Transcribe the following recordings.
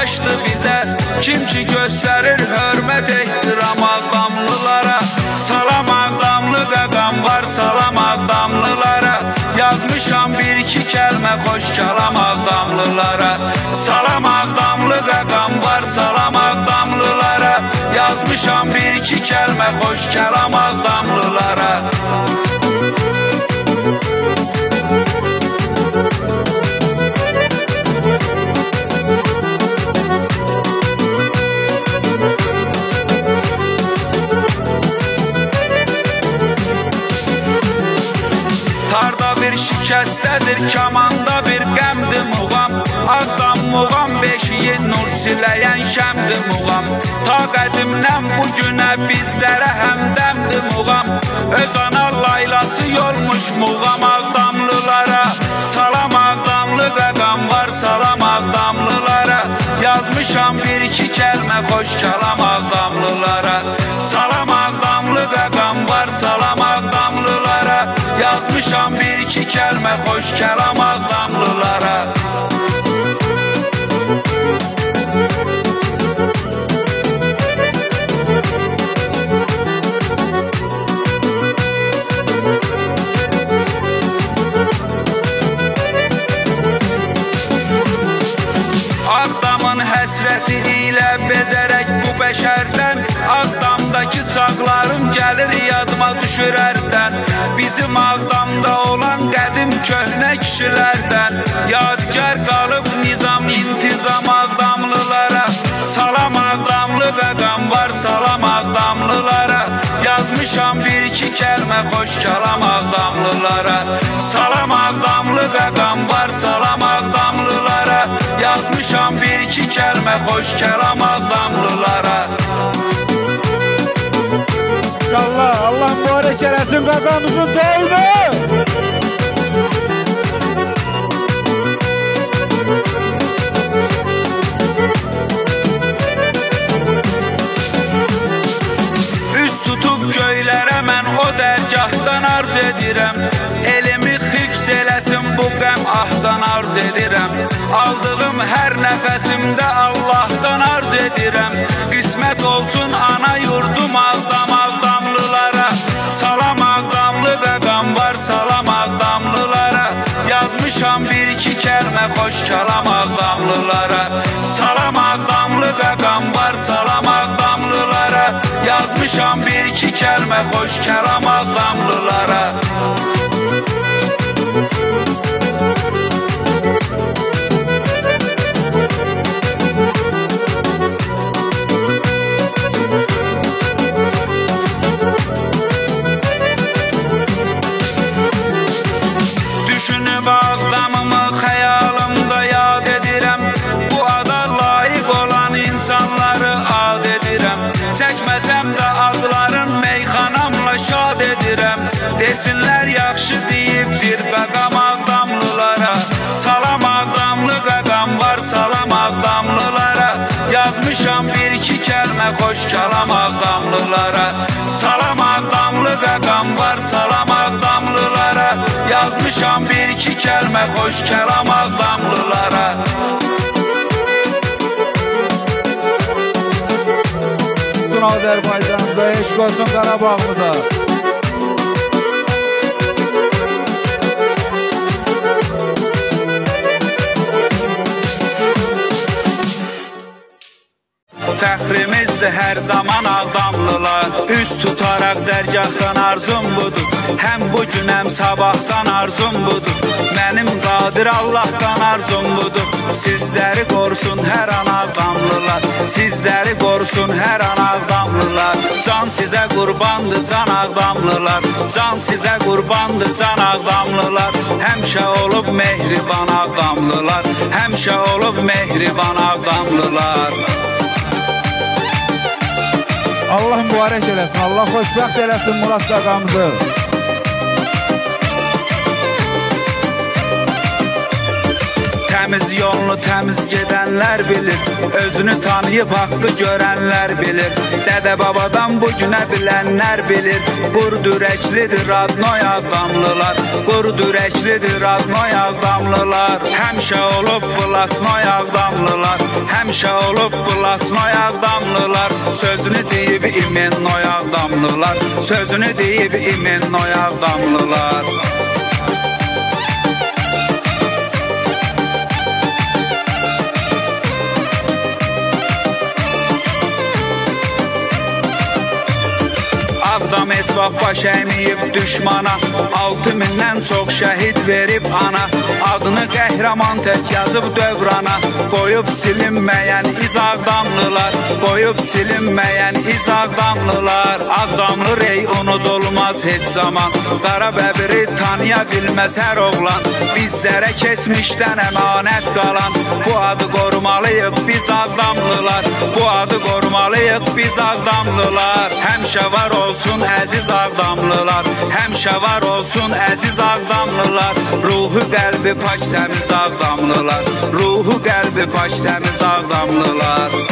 ulaşdı bizə Kimki göstərir hörmət ehtiram adamlılara. Salam adamlı da qam var salam adamlılara. Yazmışam bir iki kəlmə xoş kəlam adamlılara. Salam adamlı da qam var salam adamlılara. Yazmışam bir iki kəlmə xoş kəlam adamlılara. Müzik muğam beşiyi nur siləyən şəmdir muğam Ta qədimdən bu günə bizlərə həmdəmdir muğam Öz ana laylası yolmuş muğam ağdamlılara Salam ağdamlı qəqam var, salam ağdamlılara Yazmışam bir iki kəlmə xoş kəlam ağdamlılara Salam ağdamlı qəqam var, salam ağdamlılara Yazmışam bir iki kəlmə xoş kəlam ağdamlılara çağlarım gəlir yadıma düşür ərdən Bizim Ağdamda olan qədim köhnə kişilərdən. Yadigar qalıb nizam, intizam Ağdamlılara Salam Ağdamlı qəqam var, salam Ağdamlılara Yazmışam bir iki kəlmə xoş kəlam Ağdamlılara Salam Ağdamlı qəqam var, salam Ağdamlılara Yazmışam bir iki kəlmə xoş kəlam Ağdamlılara Allah, Allah mübarək eləsin mən o dərgahdan arz edirəm. Elimi xifz eləsin bu qəm ahdan arz edirəm. Aldığım hər nəfəsimdə Allahdan arz edirəm. Qismət olsun ana yurdum ağdam Vuracam bir iki kəlmə xoş kalamaq damlılara Salamaq damlı və qan var salamaq damlılara Yazmışam bir iki kəlmə xoş kalamaq damlılara Müzik bir iki kəlmə xoş kəlam ağdamlılara. Salam ağdamlı bəqam var salam ağdamlılara. Yazmışam bir iki kəlmə xoş kəlam ağdamlılara. Bütün Azərbaycanımıza, eşq olsun Qarabağımıza. Hər zaman ağdamlılar Üst tutaraq dərgahdan arzum budur. Həm bu gün həm sabahdan arzum budur. Mənim qadir Allahdan arzum budur. Sizləri qorusun hər an ağdamlılar Sizləri qorusun hər an ağdamlılar Can sizə qurbandır can ağdamlılar Can sizə qurbandır can ağdamlılar Həmişə olub mehriban ağdamlılar Həmişə olub mehriban ağdamlılar Allah mübarək eləsin, Allah xoşbəxt eləsin Murad qaqamızı. Temiz yolunu temiz gidenler bilir. Özünü tanıyıp hakkı görenler bilir. Dede babadan bu bugüne bilenler bilir. Qur dürəklidir adnoy adamlılar. Qur dürəklidir adnoy adamlılar. Həmşə olub blatnoy adamlılar. Həmşə olub blatnoy adamlılar. Sözünü deyib imen noy adamlılar. Sözünü deyib imen noy adamlılar. Müzik heç vaxt baş əyməyib düşmana. 6 mindən çox şəhid verib ana. Adını qəhrəman tək yazıb dövrana. Qoyub silinməyən iz Ağdamlılar Qoyub silinməyən iz Ağdamlılar Ağdamlı rey unudulmaz heç zaman. Qara bəbiri tanıya bilməz hər oğlan. Bizlərə keçmişdən əmanət qalan Bu adı qorumalıyıq biz Ağdamlılar Bu adı qorumalıyıq biz Ağdamlılar Həmişə var olsun əziz Ağdamlılar Həmişə var olsun əziz Ağdamlılar Ruhu qəlbi pak təmiz Ağdamlılar Ruhu qəlbi pak təmiz Ağdamlılar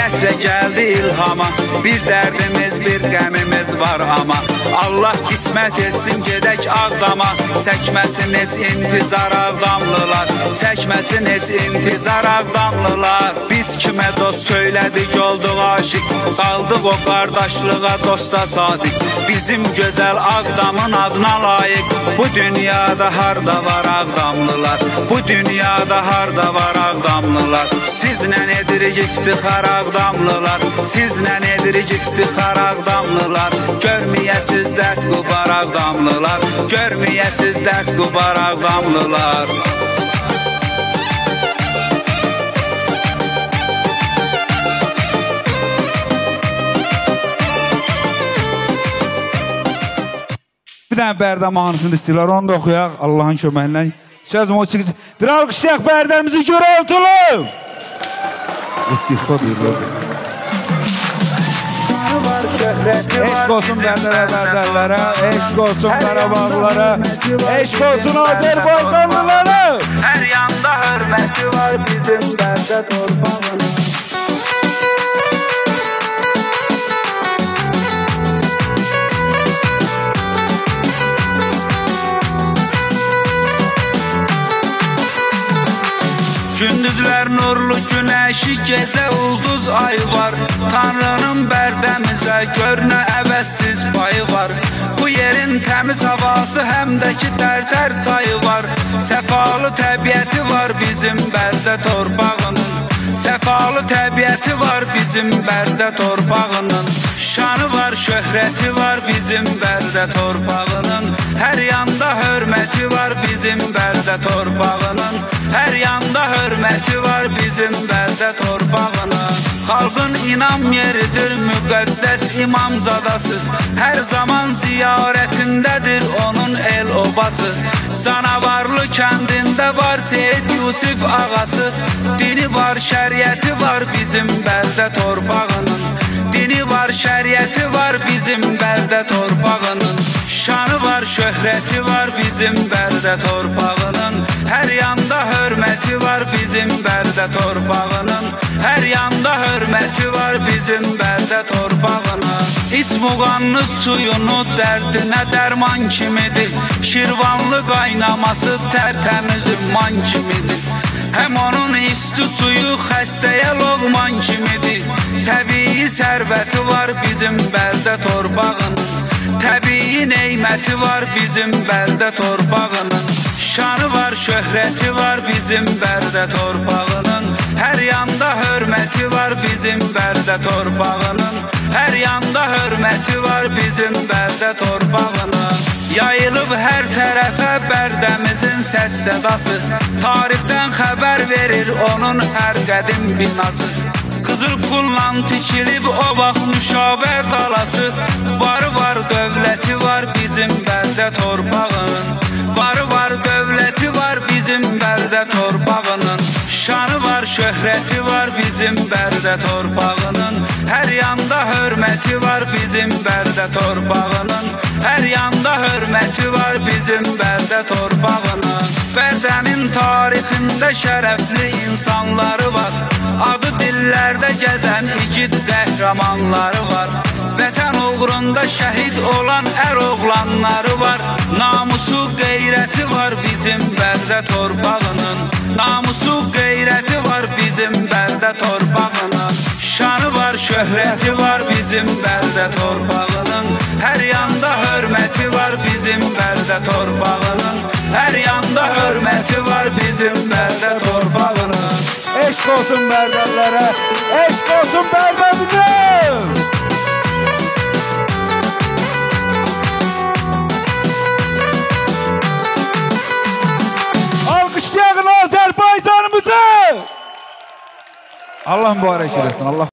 bu niyyətlə gəldi ilhama. Bir dərdimiz, bir qəmimiz var amma Allah qismət etsin gedək Ağdama Çəkməsin heç intizar Ağdamlılar Çəkməsin heç intizar Ağdamlılar Biz kimə dost söylədik olduq aşiq. Qaldıq o qardaşlığa dosta sadiq. Bizim gözəl Ağdamın adına layiq. Bu dünyada harda var Ağdamlılar. Bu dünyada harda var Ağdamlılar. Sizlə edirik iftixar Ağdamlılar Sizlə edirik iftixar Ağdamlılar Görməyəsiz dərd qubar Ağdamlılar Görməyəsiz dərd qubar Ağdamlılar Bir dənə Bərdə mahnısını istəyirlər, onu da oxuyaq Allahın köməyi ilə. Söz musiqisi. Bir alqışlayaq Bərdəmizi görəltülü. İttifak ediyorum. Eşk olsun bendere benderlere, eşk olsun Qarabağlılara, eşk olsun Azərbaycanlılara. Hər yanda hörməti var bizim bərdə torpağın. Gündüzlər nurlu günə günəşi, gecə ulduz ay var. Tanrının bərdəmizə gör nə əvəzsiz payı var. Bu yerin təmiz havası, həm də ki tərtər çayı var. Səfalı təbiəti var bizim bərdə torpağının. Səfalı təbiəti var bizim bərdə torpağının. Şanı var, şöhrəti var bizim bərdə torpağının. Hər yanda hörməti var bizim bərdə torpağının Her yanda hürmeti var bizim belde torpağına. Halkın inam yeridir müqəddəs imam zadası. Her zaman ziyaretindedir el obası Canavarlı kəndində var Seyid Yusuf ağası. Dini var, şəriəti var bizim bərdə torpağının Dini var, şəriəti var bizim bərdə torpağının Şanı var, şöhrəti var bizim bərdə torpağının Hər yanda hörməti var bizim bərdə torpağının hörməti var bizim bərdə torpağının İç muğanlı suyunu dərdinə dərman kimidir. Şirvanlı qaynaması tərtəmiz ümman kimidir. Həm onun isti suyu xəstəyə loğman kimidir. Təbii sərvəti var bizim bərdə torpağının Təbii neyməti var bizim bərdə torpağının Şanı var, şöhrəti var bizim bərdə torpağının Hər yanda hörməti var bizim bərdə torpağının Hər yanda hörməti var bizim bərdə torpağının Yayılıb hər tərəfə bərdəmizin səs sədası Tarixdən xəbər verir onun hər qədim binası Qızıl pulla tikilib o vaxt Nüşabə qalası Varı var, dövləti var bizim bərdə torpağın. Varı var, dövləti var bizim bərdə torpağının şöhrəti var bizim Bərdə torpağının. Hər yanda hörməti var bizim Bərdə torpağının. Hər yanda hörməti var bizim Bərdə torpağının. Bərdənin tarixində şərəfli insanları var. Adı dillərdə gəzən igid qəhrəmanları var. Vətən uğrunda şəhid olan ər oğlanları var. Namusu qeyrəti var bizim Bərdə torpağının Namusu qeyrəti var bizim Bərdə torpağının Şanı var, şöhrəti var bizim Bərdə torpağının Hər yanda hörməti var bizim Bərdə torpağının Hər yanda hörməti var bizim Bərdə torpağının Eşq olsun Bərdəlilərə, eşq olsun Bərdəmizə! Allah mübarek eylesin. Allah